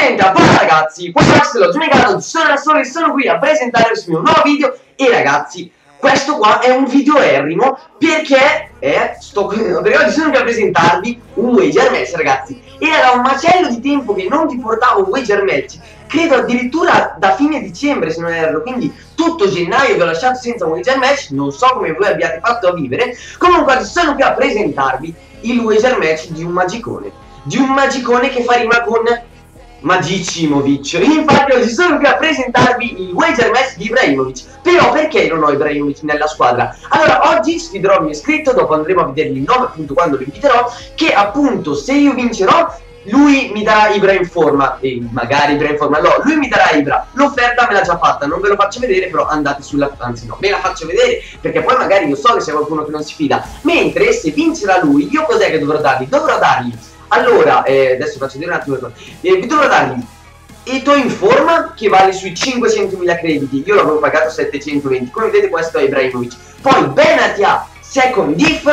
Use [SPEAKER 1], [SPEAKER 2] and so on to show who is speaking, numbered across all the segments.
[SPEAKER 1] Ovviamente a ragazzi, questo è lo Giuliano, sono da solo e sono qui a presentarvi il mio nuovo video. E ragazzi, questo qua è un video errimo perché eh, sto, perché oggi sono qui a presentarvi un wager match ragazzi. Era da un macello di tempo che non vi portavo un wager match. Credo addirittura da fine dicembre se non erro. Quindi tutto gennaio vi ho lasciato senza un wager match. Non so come voi abbiate fatto a vivere. Comunque oggi sono qui a presentarvi il wager match di un magicone. Di un magicone che fa rima con Magicimovic. Infatti oggi sono qui a presentarvi il wager match di Ibrahimovic. Però perché non ho Ibrahimovic nella squadra? Allora oggi sfiderò il mio iscritto, dopo andremo a vedergli il nome appunto quando lo inviterò, che appunto se io vincerò lui mi darà Ibra in forma e magari Ibra in forma no, lui mi darà Ibra l'offerta me l'ha già fatta non ve lo faccio vedere però andate sulla anzi no me la faccio vedere perché poi magari io so che c'è qualcuno che non si fida mentre se vincerà lui io cos'è che dovrò dargli dovrò dargli allora, eh, adesso faccio vedere un attimo. Eh, vi dovrò dargli Eto in forma che vale sui 500.000 crediti. Io l'avevo pagato 720. Come vedete questo è Ibrahimovic. Poi Benatia, Second If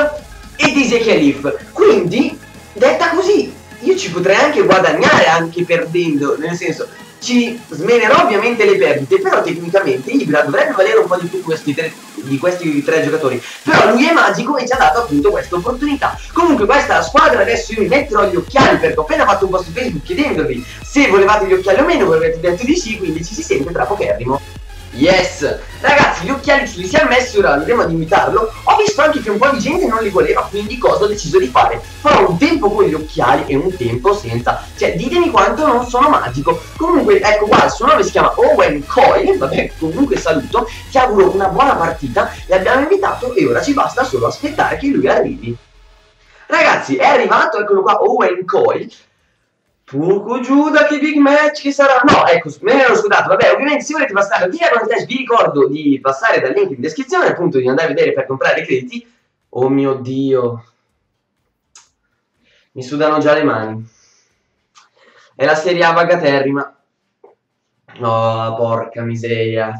[SPEAKER 1] ed Ezekiel If. Quindi, detta così, io ci potrei anche guadagnare anche perdendo. Nel senso, ci smenerò ovviamente le perdite, però tecnicamente Ibra dovrebbe valere un po' di più questi tre, di questi tre giocatori. Però lui è magico e ci ha dato appunto questa opportunità. Comunque questa è la squadra, adesso io mi metterò gli occhiali perché ho appena fatto un post su Facebook chiedendovi se volevate gli occhiali o meno, voi avete detto di sì, quindi ci si sente tra pocherrimo. Yes! Ragazzi, gli occhiali li siamo messi, ora andremo ad imitarlo. Ho visto anche che un po' di gente non li voleva, quindi cosa ho deciso di fare? Farò un tempo con gli occhiali e un tempo senza. Cioè, ditemi quanto non sono magico. Comunque, ecco qua, il suo nome si chiama Owen Coy. Vabbè, comunque saluto. Ti auguro una buona partita. L'abbiamo invitato e ora ci basta solo aspettare che lui arrivi. Ragazzi, è arrivato, eccolo qua, Owen Coy. Poco Giuda che big match che sarà? No ecco me ne ero scusato vabbè ovviamente se volete passare Via Contest vi ricordo di passare dal link in descrizione appunto di andare a vedere per comprare i crediti. Oh mio dio. Mi sudano già le mani. È la serie A bagaterrima oh porca miseria.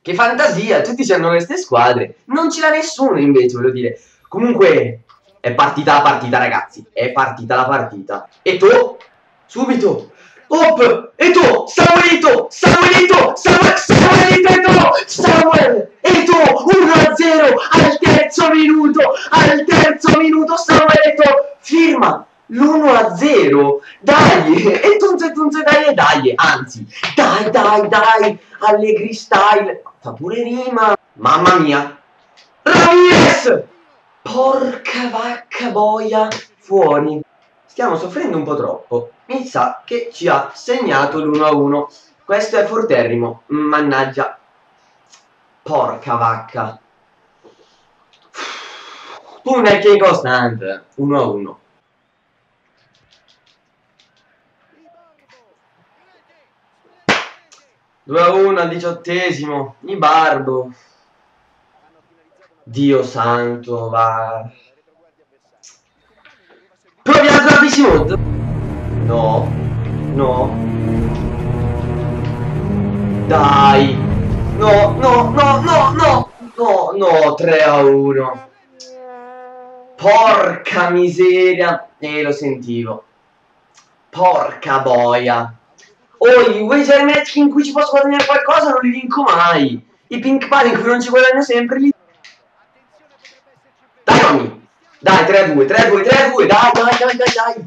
[SPEAKER 1] Che fantasia tutti hanno queste squadre. Non ce l'ha nessuno invece voglio dire. Comunque è partita la partita, ragazzi. È partita la partita. E tu? Subito. Hop! E tu? Samuelito! Samuelito! Samuel! Samuelito! Samuel! E tu? 1-0 al terzo minuto! Al terzo minuto Samuelito! Firma! L'1-0! Dai! E tunze tunze dai e dai! Anzi! Dai dai dai! Allegri style! Fa pure rima! Mamma mia! Ramirez! Porca vacca boia, fuori. Stiamo soffrendo un po' troppo. Mi sa che ci ha segnato l'1-1. Questo è forterrimo. Mannaggia. Porca vacca. Una che costante. 1-1. Due a 1 al diciottesimo. I barbo. Dio santo, va. Proviamo la PC Mode? No. No. Dai. No, no, no, no, no. No, no, 3 a 1. Porca miseria. Eh, lo sentivo. Porca boia. Oh, i wager match in cui ci posso guadagnare qualcosa non li vinco mai. I pink pad in cui non ci guadagno sempre li dai, 3 a 2, 3 a 2, 3 a 2, dai, dai, dai, dai, dai.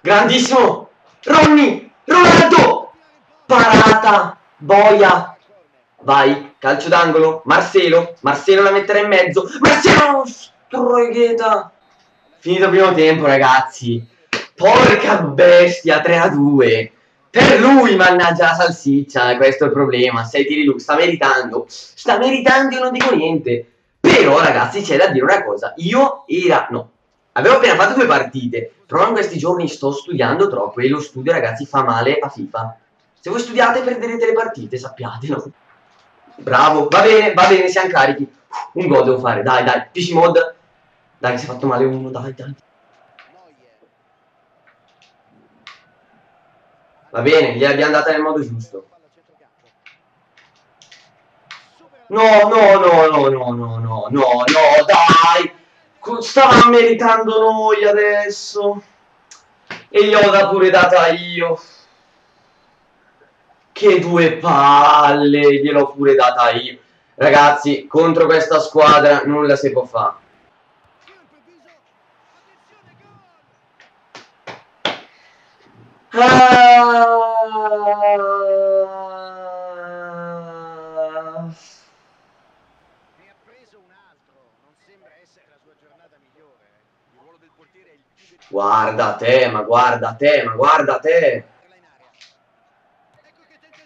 [SPEAKER 1] Grandissimo. Ronny, Ronaldo. Parata, boia. Vai, calcio d'angolo, Marcelo, Marcelo la metterà in mezzo. Marcelo, strogheta. Finito il primo tempo, ragazzi. Porca bestia, 3 a 2. Per lui, mannaggia la salsiccia, questo è il problema. Sei tiri lui, sta meritando. Sta meritando, io non dico niente. Però ragazzi c'è da dire una cosa, io era, no, avevo appena fatto due partite, però in questi giorni sto studiando troppo e lo studio ragazzi fa male a FIFA. Se voi studiate perderete le partite, sappiatelo. Bravo, va bene, va bene, siamo carichi. Un gol devo fare, dai, dai, PC mod. Dai, si è fatto male uno, dai, dai. Va bene, gli abbiamo data nel modo giusto. No, no, no, no, no, no, no, no, no, dai! Stavamo meritando noi adesso. E gliel'ho pure data io. Che due palle, gliel'ho pure data io. Ragazzi, contro questa squadra nulla si può fare. Ah... Guarda te, ma guarda te, ma guarda te.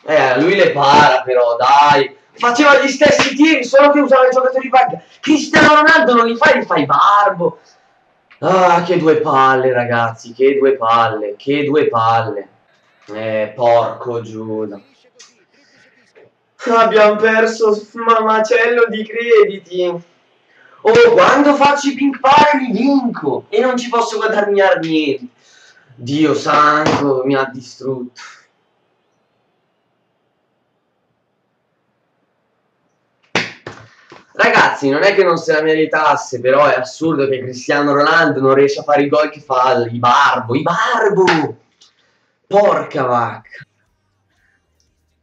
[SPEAKER 1] Eh, lui le para però, dai. Faceva gli stessi tiri, solo che usava i giocatori di banca. Cristiano Ronaldo non li fai, li fai barbo. Ah, che due palle, ragazzi, che due palle, che due palle. Eh, porco Giuda. Abbiamo perso un macello di crediti. Oh, quando faccio i ping pong li vinco e non ci posso guadagnare niente. Dio santo, mi ha distrutto. Ragazzi, non è che non se la meritasse, però è assurdo che Cristiano Ronaldo non riesce a fare i gol che fa i Barbo, i Barbo! Porca vacca!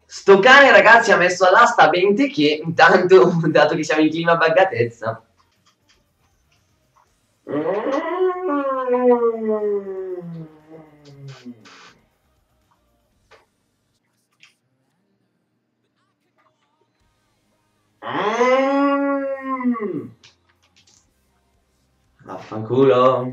[SPEAKER 1] Sto cane, ragazzi, ha messo all'asta 20 che, intanto, dato che siamo in clima baggatezza, Vaffanculo.